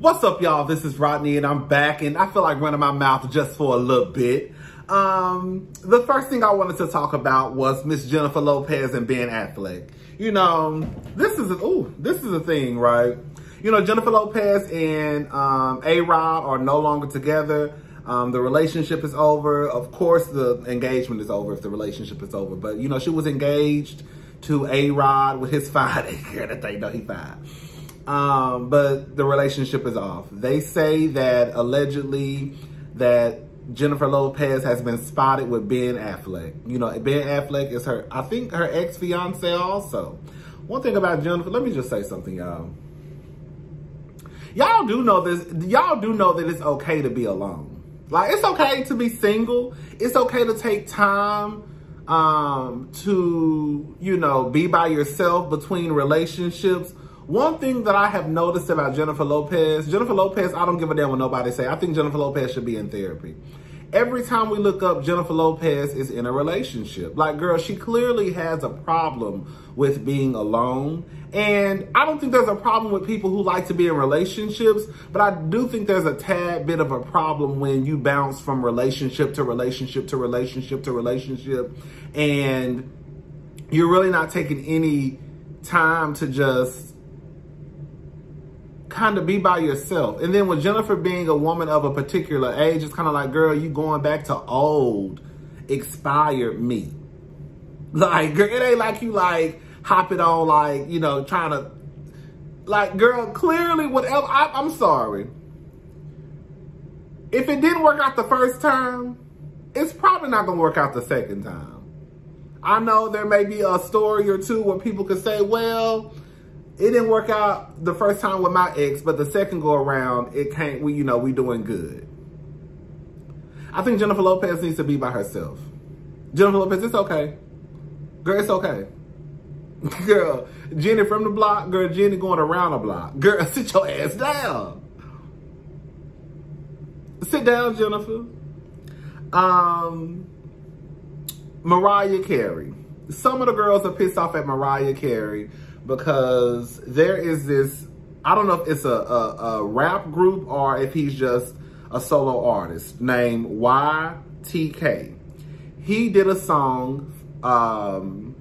What's up, y'all? This is Rodney, and I'm back, and I feel like running my mouth just for a little bit. Um, the first thing I wanted to talk about was Miss Jennifer Lopez and Ben Affleck. You know, this is a, ooh, this is a thing, right? You know, Jennifer Lopez and um, A Rod are no longer together. Um, the relationship is over. Of course, the engagement is over if the relationship is over. But you know, she was engaged to A Rod with his fine. That thing know he fine. Um, but the relationship is off. They say that allegedly that Jennifer Lopez has been spotted with Ben Affleck. You know, Ben Affleck is her, I think her ex-fiance also. One thing about Jennifer, let me just say something, y'all. Y'all do know this, y'all do know that it's okay to be alone. Like, it's okay to be single. It's okay to take time um, to, you know, be by yourself between relationships one thing that I have noticed about Jennifer Lopez, Jennifer Lopez, I don't give a damn what nobody say. I think Jennifer Lopez should be in therapy. Every time we look up, Jennifer Lopez is in a relationship. Like, girl, she clearly has a problem with being alone. And I don't think there's a problem with people who like to be in relationships, but I do think there's a tad bit of a problem when you bounce from relationship to relationship to relationship to relationship and you're really not taking any time to just kind of be by yourself. And then with Jennifer being a woman of a particular age, it's kind of like, girl, you going back to old, expired me. Like, girl, it ain't like you like hopping on like, you know, trying to, like, girl, clearly whatever, I, I'm sorry. If it didn't work out the first time, it's probably not going to work out the second time. I know there may be a story or two where people could say, well, it didn't work out the first time with my ex, but the second go around, it can't, we, you know, we doing good. I think Jennifer Lopez needs to be by herself. Jennifer Lopez, it's okay. Girl, it's okay. Girl, Jenny from the block, girl, Jenny going around the block. Girl, sit your ass down. Sit down, Jennifer. Um, Mariah Carey. Some of the girls are pissed off at Mariah Carey because there is this, I don't know if it's a, a, a rap group or if he's just a solo artist named YTK. He did a song um,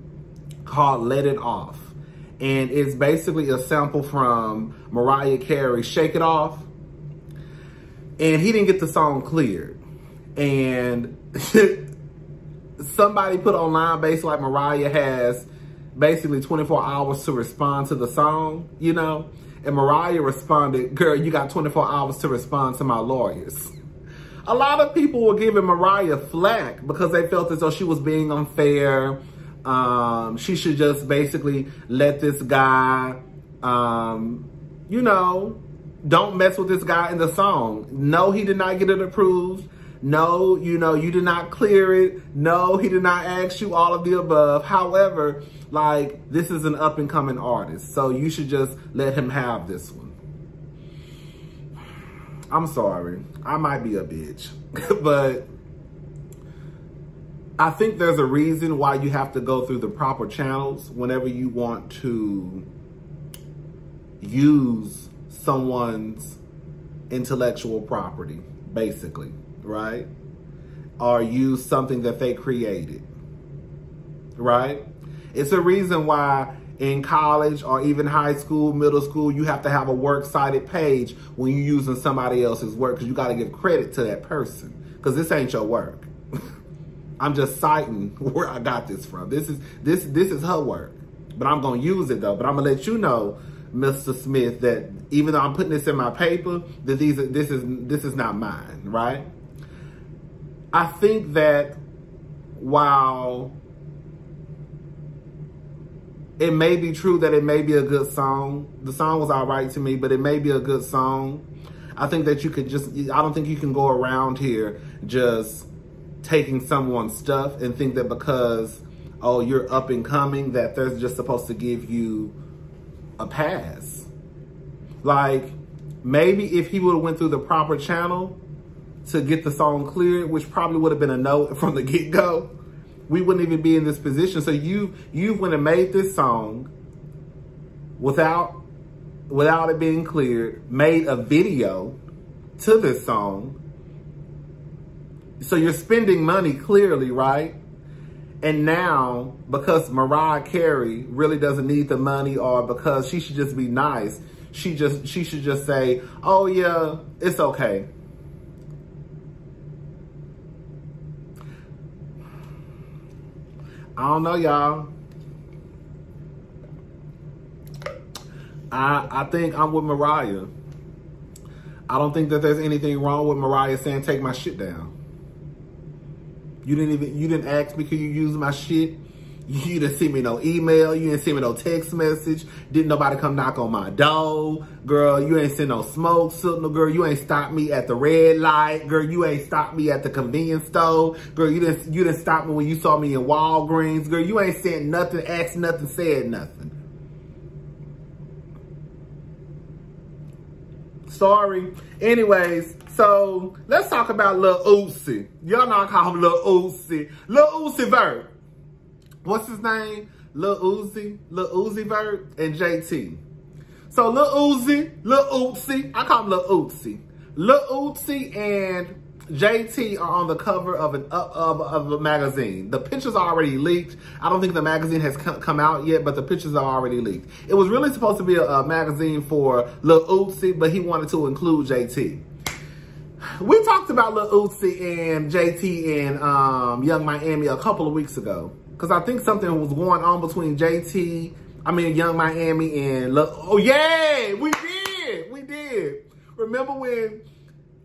called Let It Off. And it's basically a sample from Mariah Carey, Shake It Off. And he didn't get the song cleared. And somebody put online basically like Mariah has basically 24 hours to respond to the song, you know? And Mariah responded, girl, you got 24 hours to respond to my lawyers. A lot of people were giving Mariah flack because they felt as though she was being unfair. Um, she should just basically let this guy, um, you know, don't mess with this guy in the song. No, he did not get it approved. No, you know, you did not clear it. No, he did not ask you all of the above. However, like, this is an up and coming artist. So you should just let him have this one. I'm sorry. I might be a bitch. but I think there's a reason why you have to go through the proper channels whenever you want to use someone's intellectual property, basically right? Or use something that they created, right? It's a reason why in college or even high school, middle school, you have to have a works cited page when you're using somebody else's work because you got to give credit to that person because this ain't your work. I'm just citing where I got this from. This is this this is her work, but I'm gonna use it though. But I'm gonna let you know, Mr. Smith, that even though I'm putting this in my paper, that these this is this is not mine, right? I think that while it may be true that it may be a good song, the song was all right to me, but it may be a good song. I think that you could just, I don't think you can go around here just taking someone's stuff and think that because, oh, you're up and coming, that they're just supposed to give you a pass. Like, maybe if he would have went through the proper channel, to get the song cleared, which probably would have been a no from the get-go, we wouldn't even be in this position. So you you went and made this song without without it being cleared, made a video to this song. So you're spending money clearly, right? And now, because Mariah Carey really doesn't need the money or because she should just be nice, she just she should just say, oh yeah, it's okay. I don't know, y'all. I I think I'm with Mariah. I don't think that there's anything wrong with Mariah saying take my shit down. You didn't even you didn't ask me could you use my shit. You didn't send me no email. You didn't send me no text message. Didn't nobody come knock on my door. Girl, you ain't send no smoke signal. Girl, you ain't stop me at the red light. Girl, you ain't stop me at the convenience store. Girl, you didn't you didn't stop me when you saw me in Walgreens. Girl, you ain't sent nothing, asked nothing, said nothing. Sorry. Anyways, so let's talk about Lil Uzi. Y'all know I call him Lil Uzi. Lil Uzi Vert what's his name? Lil Uzi, Lil Uzi Vert, and JT. So Lil Uzi, Lil Uzi, I call him Lil Uzi. Lil Uzi and JT are on the cover of an of, of a magazine. The pictures are already leaked. I don't think the magazine has come out yet, but the pictures are already leaked. It was really supposed to be a, a magazine for Lil Uzi, but he wanted to include JT. We talked about Lil Uzi and JT and um, Yung Miami a couple of weeks ago. Because I think something was going on between JT, I mean, Yung Miami and, Lil, oh yeah, we did, we did. Remember when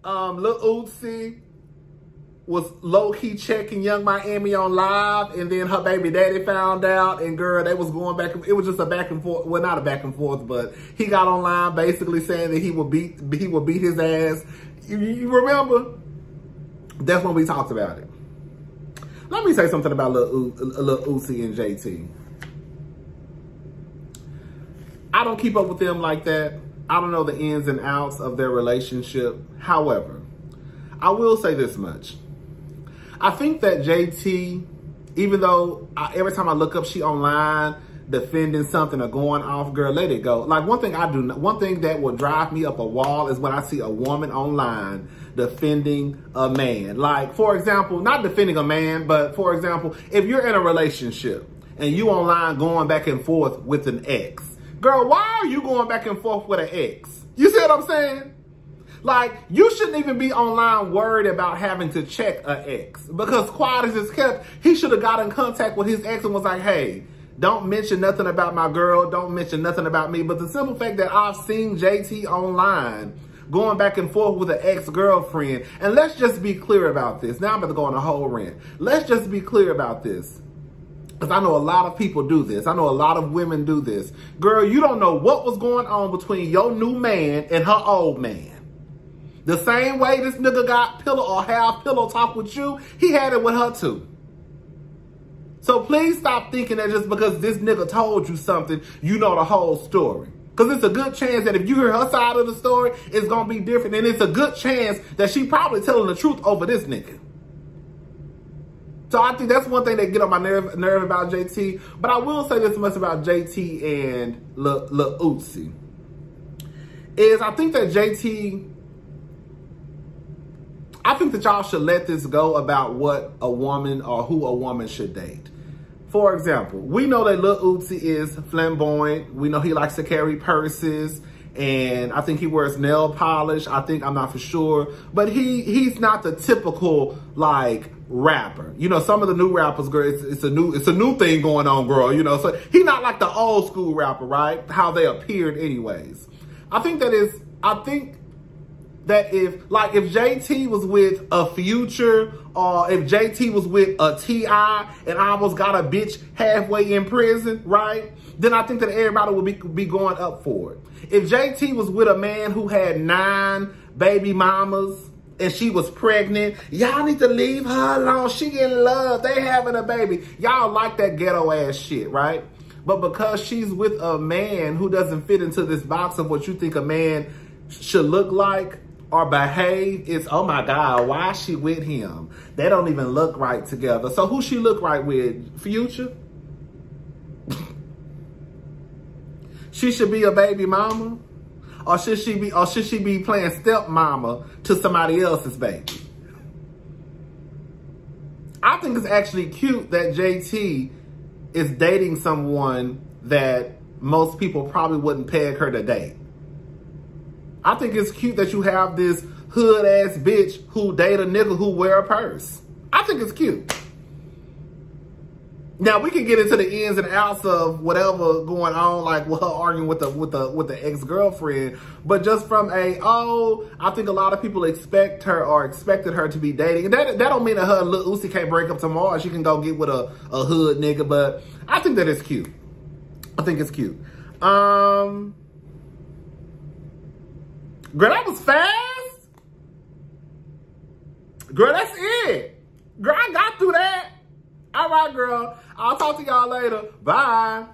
um, Lil Uzi was low-key checking Yung Miami on live and then her baby daddy found out and girl, they was going back, it was just a back and forth, well not a back and forth, but he got online basically saying that he would beat, he would beat his ass. You, you remember? That's when we talked about it. Let me say something about Lil, Uzi and JT. I don't keep up with them like that. I don't know the ins and outs of their relationship. However, I will say this much. I think that JT, even though I, every time I look up she online defending something or going off, girl, let it go. Like one thing I do, one thing that will drive me up a wall is when I see a woman online defending a man. Like, for example, not defending a man, but for example, if you're in a relationship and you online going back and forth with an ex, girl, why are you going back and forth with an ex? You see what I'm saying? Like, you shouldn't even be online worried about having to check an ex. Because quiet as it's kept, he should have got in contact with his ex and was like, hey, don't mention nothing about my girl. Don't mention nothing about me. But the simple fact that I've seen JT online going back and forth with an ex-girlfriend. And let's just be clear about this. Now I'm about to go on a whole rant. Let's just be clear about this. Because I know a lot of people do this. I know a lot of women do this. Girl, you don't know what was going on between your new man and her old man. The same way this nigga got pillow or half pillow talk with you, he had it with her too. So please stop thinking that just because this nigga told you something, you know the whole story. Because it's a good chance that if you hear her side of the story, it's going to be different. And it's a good chance that she probably telling the truth over this nigga. So I think that's one thing that get on my nerve, nerve about JT. But I will say this much about JT and Lil Uzi. Is I think that JT, I think that y'all should let this go about what a woman or who a woman should date. For example, we know that Lil Uzi is flamboyant. We know he likes to carry purses and I think he wears nail polish. I think, I'm not for sure, but he he's not the typical like rapper. You know, some of the new rappers, girl, it's, it's a new it's a new thing going on, girl. You know, so he's not like the old school rapper, right? How they appeared, anyways. I think that is. I think that if like if JT was with a future or if JT was with a T.I. and I almost got a bitch halfway in prison, right? Then I think that everybody would be, be going up for it. If JT was with a man who had nine baby mamas and she was pregnant, y'all need to leave her alone. She in love. They having a baby. Y'all like that ghetto ass shit, right? But because she's with a man who doesn't fit into this box of what you think a man should look like, or behave, it's, oh my God, why is she with him? They don't even look right together. So who she look right with? Future? she should be a baby mama? or should she be or should she be playing stepmama to somebody else's baby? I think it's actually cute that JT is dating someone that most people probably wouldn't peg her to date. I think it's cute that you have this hood ass bitch who date a nigga who wear a purse. I think it's cute. Now we can get into the ins and outs of whatever going on, like her arguing with the with the with the ex girlfriend. But just from a oh, I think a lot of people expect her or expected her to be dating. That that don't mean that her Lil Uzi can't break up tomorrow. She can go get with a a hood nigga. But I think that is cute. I think it's cute. Um, girl, that was fast. Girl, that's it. Girl, I got through that. All right, girl. I'll talk to y'all later. Bye.